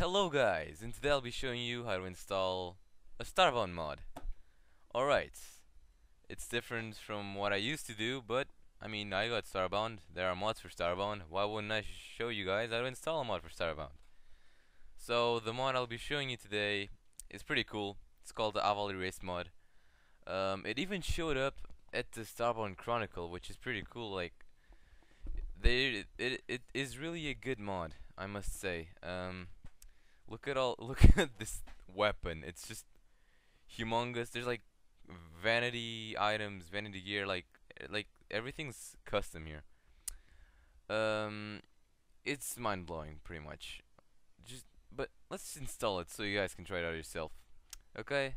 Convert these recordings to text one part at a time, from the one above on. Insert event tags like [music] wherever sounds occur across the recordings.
Hello guys, and today I'll be showing you how to install a Starbound mod. Alright, it's different from what I used to do, but I mean, I got Starbound, there are mods for Starbound, why wouldn't I show you guys how to install a mod for Starbound? So, the mod I'll be showing you today is pretty cool, it's called the Avali Race mod. Um, it even showed up at the Starbound Chronicle, which is pretty cool, like, they, it, it, it is really a good mod, I must say. Um, Look at all. [laughs] Look at this weapon. It's just humongous. There's like vanity items, vanity gear. Like like everything's custom here. Um, it's mind blowing, pretty much. Just but let's install it so you guys can try it out yourself. Okay,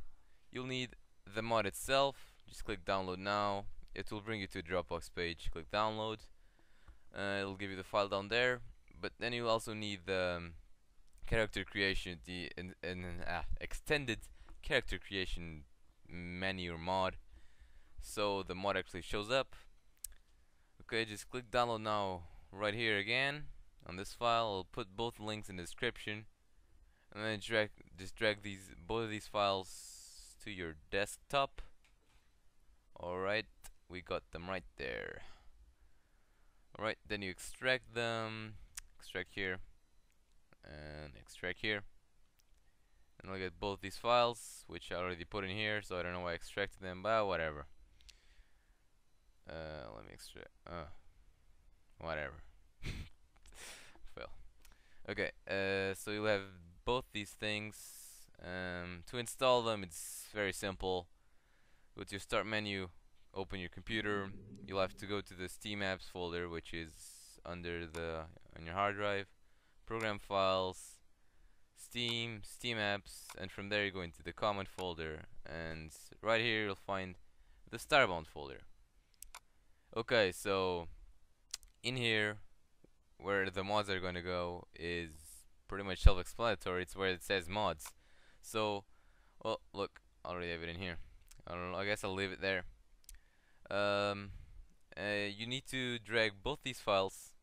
you'll need the mod itself. Just click download now. It will bring you to a Dropbox page. Click download. Uh, it'll give you the file down there. But then you'll also need the um, character creation, the in, in, uh, extended character creation menu or mod. So the mod actually shows up. Okay, just click download now right here again on this file. I'll put both links in the description, and then drag just drag these both of these files to your desktop. Alright, we got them right there. Alright, then you extract them. Extract here and extract here. And look at both these files which I already put in here so I don't know why I extracted them but whatever. Uh, let me extract uh, whatever. [laughs] Well okay uh, so you'll have both these things. Um, to install them it's very simple. Go to your start menu open your computer. You'll have to go to the steam apps folder which is under the on your hard drive program files, Steam, Steam apps, and from there you go into the common folder, and right here you'll find the Starbound folder. Okay, so in here, where the mods are going to go is pretty much self-explanatory. It's where it says mods. So, well, look, I already have it in here. I don't know. I guess I'll leave it there. Um, uh, you need to drag both these files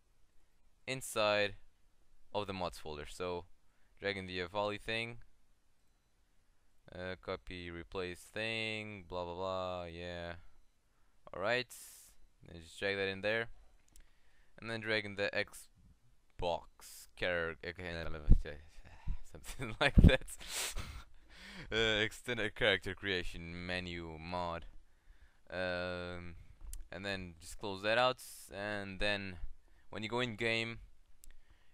inside of the mods folder. So dragging the Avali thing, uh, copy replace thing, blah blah blah, yeah. Alright, just drag that in there, and then dragging the Xbawks character, [laughs] something [laughs] like that. [laughs] uh, extended character creation menu mod, um, and then just close that out, and then when you go in game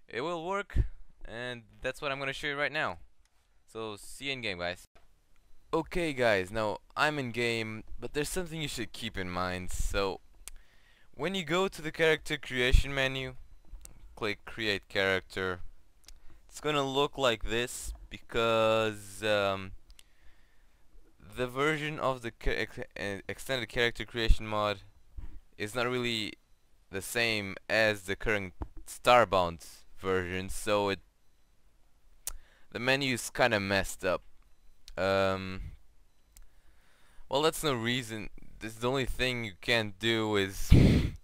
it will work and that's what I'm gonna show you right now. So see you in game guys. Okay guys now I'm in game but there's something you should keep in mind. So when you go to the character creation menu click create character it's gonna look like this because um, the version of the ex extended character creation mod is not really the same as the current Starbound version, so it the menu is kind of messed up. Um, well, that's no reason. This is the only thing you can't do is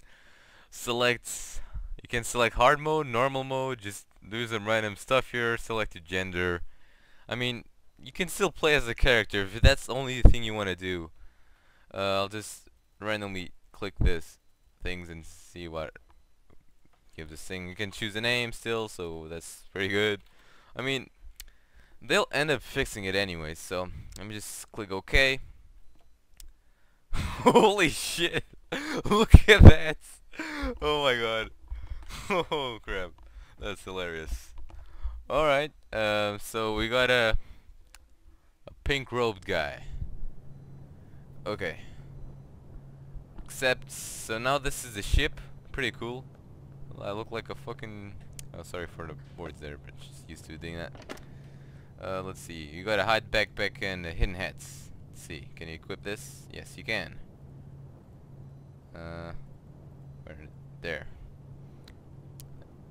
[laughs] select. You can select hard mode, normal mode, just do some random stuff here. Select your gender. I mean, you can still play as a character if that's the only thing you want to do. Uh, I'll just randomly click this things and see what give this thing. You can choose a name still so that's pretty good. I mean they'll end up fixing it anyway so let me just click OK. [laughs] Holy shit. [laughs] Look at that. [laughs] Oh my god. Oh crap. That's hilarious. Alright um, so we got a, a pink robed guy. Okay. Except so now this is the ship. Pretty cool I look like a fucking... Oh, sorry for the boards there, but just used to doing that. Uh, let's see. You got a hide backpack and hidden hats. Let's see. Can you equip this? Yes, you can. Uh, where? There.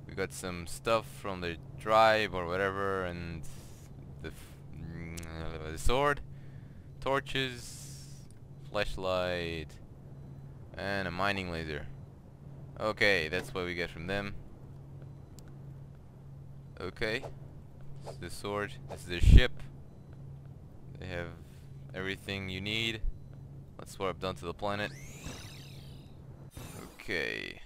We got some stuff from the tribe or whatever, and the, uh, the sword, torches, flashlight, and a mining laser. Okay, that's what we get from them. Okay. This is the sword. This is the ship. They have everything you need. Let's warp down to the planet. Okay.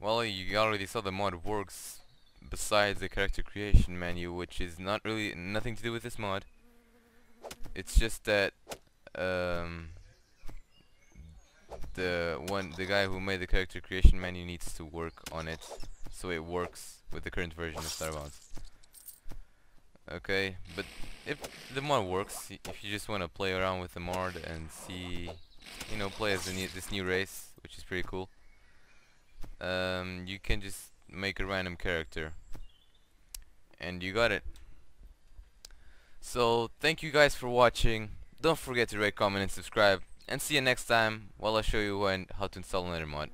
Well, you already saw the mod works besides the character creation menu, which is not really nothing to do with this mod. It's just that um, the one the guy who made the character creation menu needs to work on it so it works with the current version of Starbound. Okay, but if the mod works, if you just want to play around with the mod and see, you know, play as new, this new race, which is pretty cool, um, you can just make a random character. And you got it. So, thank you guys for watching. Don't forget to rate, comment, and subscribe. And see you next time while I show you when, how to install another mod.